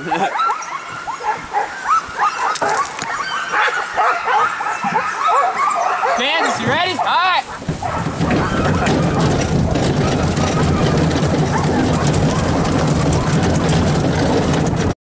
Fans, you ready? All right.